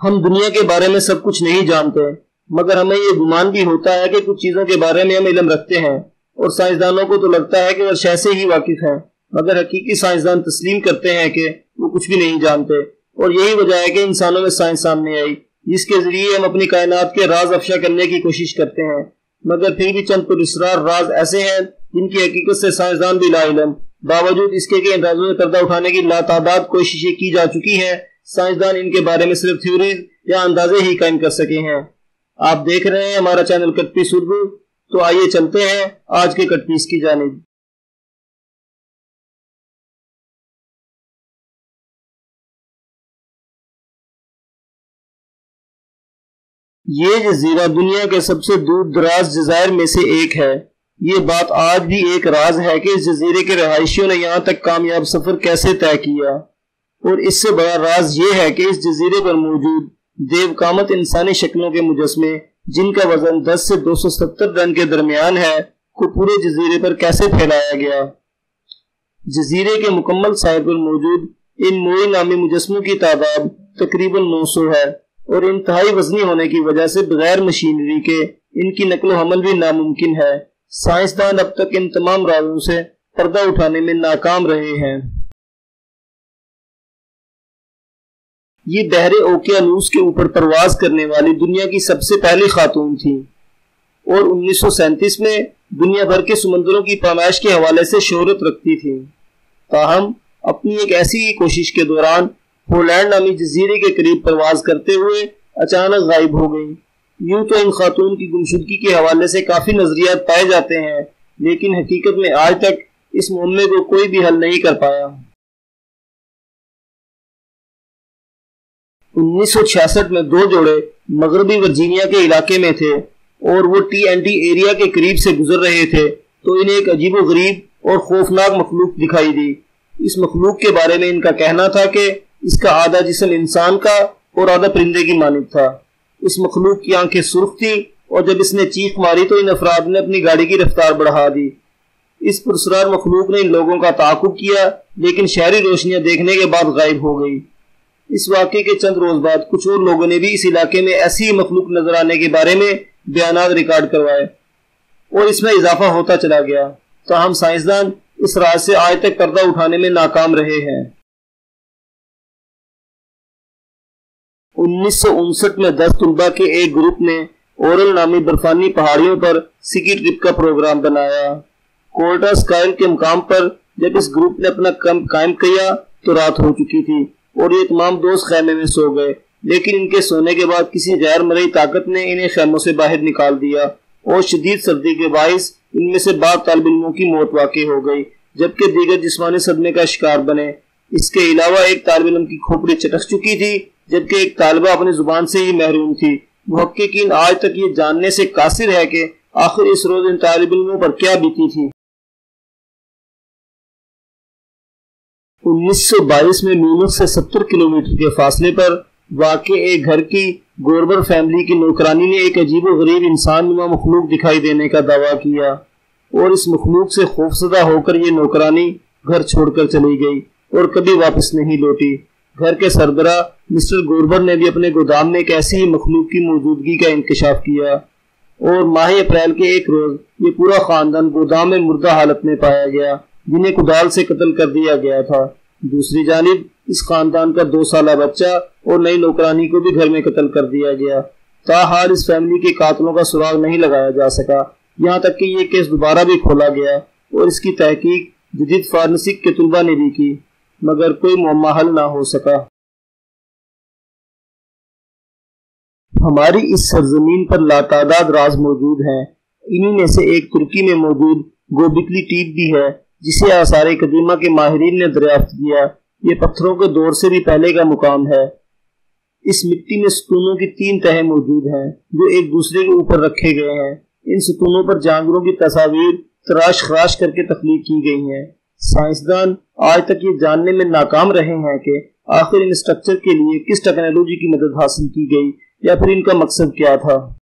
हम दुनिया के बारे में सब कुछ नहीं जानते, मगर हमें ये गुमान भी होता है कि कुछ चीज़ों के बारे में हम इलम रखते हैं, और साइंसदानों को तो लगता है कि वह शह ही वाकिफ हैं, मगर हकीकी साइंसदान तस्लीम करते हैं कि वो कुछ भी नहीं जानते, और यही वजह है कि इंसानों में साइंस सामने आई, जिसके ज़रिए हम अपनी कायनात के राज अफशा करने की कोशिश करते हैं, मगर फिर भी चंद पुरस्कार राज ऐसे हैं, जिनकी हकीकत से साइंसदान भी लाइलम, बावजूद इसके कि राजों में पर्दा उठाने की लातादाद कोशिशें की जा चुकी हैं साइंसदान इनके बारे में सिर्फ़ थ्योरी या अंदाजे ही कायम कर सके हैं। आप देख रहे हैं हमारा चैनल कटपीस उर्दू। तो आइए चलते हैं आज के कटपीस की जानिब। ये जजीरा दुनिया के सबसे दूर दराज जजायर में से एक है। ये बात आज भी एक राज है कि इस जजीरे के रहायशियों ने यहाँ तक कामयाब सफ़र कैसे तय किया। और इससे बड़ा राज ये है कि इस जजीरे पर मौजूद देवकामत इंसानी शक्लों के मुजस्मे, जिनका वज़न 10 से 270 टन के दरमियान है, को पूरे जजीरे पर कैसे फैलाया गया? जजीरे के मुकम्मल साहिब पर मौजूद इन मोई नामी मुजस्मों की तादाद तकरीबन 900 है और इंतहाई वजनी होने की वजह से बगैर मशीनरी के इनकी नकलो हमल भी नामुमकिन है। साइंसदान अब तक इन तमाम राजों से पर्दा उठाने में नाकाम रहे हैं। ये बहरे ओकियानूस के ऊपर प्रवास करने वाली दुनिया की सबसे पहली खातून थी। और उन्नीस में दुनिया भर के समंदरों की पैमाइश के हवाले से शोहरत रखती थी। ताहम, अपनी एक ऐसी ही कोशिश के दौरान पोलैंड नामी जजीरे के करीब प्रवास करते हुए अचानक गायब हो गई। यूँ तो इन खातून की गुमशुदगी के हवाले से काफ़ी नजरियात पाए जाते हैं, लेकिन हकीकत में आज तक इस मामले को कोई भी हल नहीं कर पाया। 1966 में दो जोड़े मगरबी वर्जीनिया के इलाके में थे और वो टी एन टी एरिया के करीब से गुजर रहे थे तो इन्हें एक अजीब गरीब और खौफनाक मखलूक दिखाई दी। इस मखलूक के बारे में इनका कहना था कि इसका आधा जिसम इंसान का और आधा परिंदे की मानब था। इस मखलूक की आँखें सुर्ख थी और जब इसने चीख मारी तो इन अफराद ने अपनी गाड़ी की रफ्तार बढ़ा दी। इस पुरसरार मखलूक ने इन लोगों का ताकुब किया, लेकिन शहरी रोशनियाँ देखने के बाद गायब हो गई। इस वाक्य के चंद रोज बाद कुछ और लोगों ने भी इस इलाके में ऐसी मखलूक नज़र आने के बारे में बयान रिकॉर्ड करवाए और इसमें इजाफा होता चला गया। तो हम साइंसदान इस राज से आज तक पर्दा उठाने में नाकाम रहे हैं। उन्नीस में दस तुलबा के एक ग्रुप ने ओरल नामी बर्फानी पहाड़ियों पर सिकी ट्रिप का प्रोग्राम बनाया। कोल्टा स्काइल के मुकाम पर जब इस ग्रुप ने अपना कम कायम किया तो रात हो चुकी थी। और ये तमाम दोस्त खेमे में सो गए। लेकिन इनके सोने के बाद किसी गैर मरई ताकत ने इन्हें खेमों से बाहर निकाल दिया और शदीद सर्दी के बायस इनमें से बाद तालब इलमों की मौत वाकई हो गई, जबकि दीगर जिसमानी सदमे का शिकार बने। इसके अलावा एक तालब इलम की खोपड़ी चटक चुकी थी, जबकि एक तालबा अपनी ज़ुबान से ही महरूम थी। मुहक्किन आज तक ये जानने से कासिर है कि आखिर इस रोज इन तालब इलमों पर क्या बीती थी। 1922 में न्यूनस से 70 किलोमीटर के फासले पर वाक़ एक घर की गोरबर फैमिली की नौकरानी ने एक अजीब गरीब इंसान नुमा मखलूक दिखाई देने का दावा किया और इस मखलूक से खौफसदा होकर ये नौकरानी घर छोड़कर चली गई और कभी वापस नहीं लौटी। घर के सरबरा मिस्टर गोरबर ने भी अपने गोदाम में एक ऐसी ही मखलूक की मौजूदगी का इंकशाफ किया और माह अप्रैल के एक रोज ये पूरा खानदान गोदाम में मुर्दा हालत में पाया गया। जिन्हें कुदाल से कत्ल कर दिया गया था। दूसरी जानब, इस खानदान का दो साल बच्चा और नई नौकरानी को भी घर में कत्ल कर दिया गया। ताहाल इस फैमिली के कातलों का सुराग नहीं लगाया जा सका। यहाँ तक कि ये केस दोबारा भी खोला गया और इसकी तहकीक जदीद फार्मेसिक के तलबा ने भी की, मगर कोई मुम्मा हल ना हो सका। हमारी इस सरजमीन पर लातादाद राज मौजूद हैं। इन्हीं में से एक तुर्की में मौजूद गोबिकली टीप भी है। जिसे आसार कदीमा के माहरीन ने दरियाफ्त किया, ये पत्थरों के दौर से भी पहले का मुकाम है। इस मिट्टी में सतूनों की तीन तह मौजूद हैं, जो एक दूसरे के ऊपर रखे गए हैं। इन सतूनों पर जानवरों की तस्वीर तराश खराश करके तख्लीक की गई हैं। साइंसदान आज तक ये जानने में नाकाम रहे हैं कि आखिर इन स्ट्रक्चर के लिए किस टेक्नोलॉजी की मदद हासिल की गई, या फिर इनका मकसद क्या था।